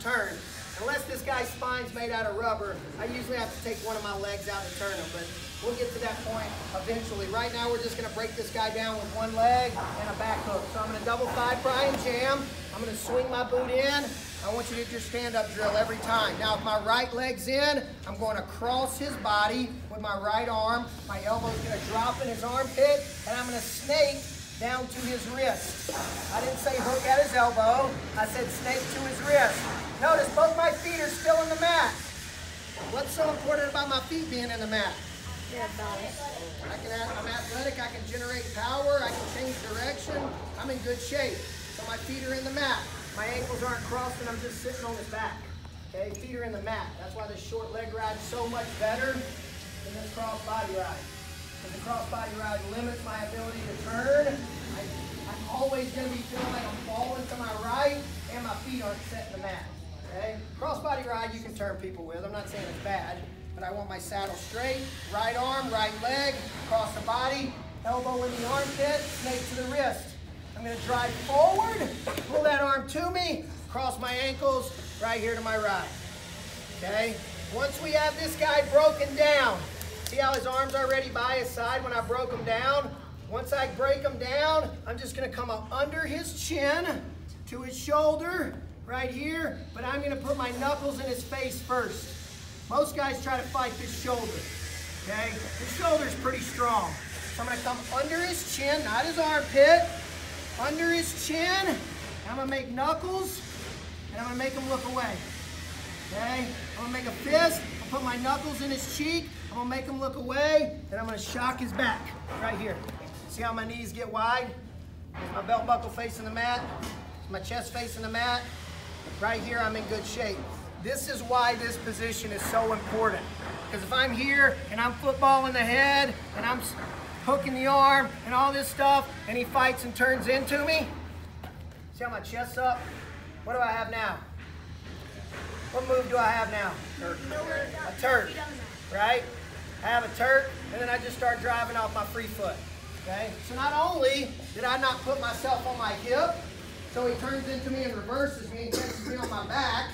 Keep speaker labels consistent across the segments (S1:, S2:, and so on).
S1: turn. Unless this guy's spine's made out of rubber, I usually have to take one of my legs out to turn him, but we'll get to that point eventually. Right now, we're just gonna break this guy down with one leg and a back hook. So I'm gonna double thigh pry and jam. I'm gonna swing my boot in. I want you to do your stand-up drill every time. Now, if my right leg's in, I'm going to cross his body with my right arm. My elbow's gonna drop in his armpit, and I'm gonna snake down to his wrist. I didn't say hook at his elbow. I said snake to his wrist. Notice both my feet are still in the mat. What's so important about my feet being in the mat? I can, I'm athletic, I can generate power, I can change direction. I'm in good shape. So my feet are in the mat. My ankles aren't crossed and I'm just sitting on his back. Okay, feet are in the mat. That's why this short leg ride is so much better than this cross body ride. The crossbody ride limits my ability to turn. I, I'm always going to be feeling like I'm falling to my right and my feet aren't set in the mat. Okay? Crossbody ride you can turn people with. I'm not saying it's bad, but I want my saddle straight, right arm, right leg, across the body, elbow in the armpit, snake to the wrist. I'm going to drive forward, pull that arm to me, cross my ankles, right here to my right. Okay? Once we have this guy broken down, See how his arms are already by his side when I broke them down? Once I break them down, I'm just gonna come up under his chin to his shoulder, right here, but I'm gonna put my knuckles in his face first. Most guys try to fight this shoulder, okay? His shoulder's pretty strong. So I'm gonna come under his chin, not his armpit, under his chin. I'm gonna make knuckles, and I'm gonna make him look away. Okay? I'm gonna make a fist, I'll put my knuckles in his cheek, I'm gonna make him look away, and I'm gonna shock his back right here. See how my knees get wide? My belt buckle facing the mat, my chest facing the mat. Right here, I'm in good shape. This is why this position is so important. Because if I'm here and I'm footballing the head and I'm hooking the arm and all this stuff, and he fights and turns into me, see how my chest's up? What do I have now? What move do I have now? A turk, right? I have a Turk, and then I just start driving off my free foot. Okay? So not only did I not put myself on my hip, so he turns into me and reverses me and catches me on my back,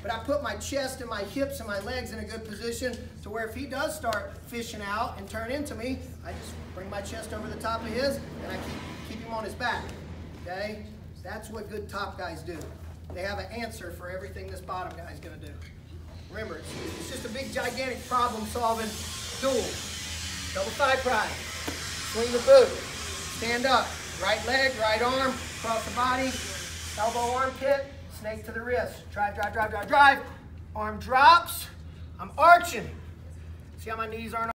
S1: but I put my chest and my hips and my legs in a good position to where if he does start fishing out and turn into me, I just bring my chest over the top of his and I keep, keep him on his back. Okay? That's what good top guys do. They have an answer for everything this bottom guy is going to do. Remember, it's, it's just a big, gigantic problem solving duel. Double thigh pry. Swing the boot. Stand up. Right leg, right arm, cross the body. Elbow armpit, snake to the wrist. Drive, drive, drive, drive, drive. Arm drops. I'm arching. See how my knees aren't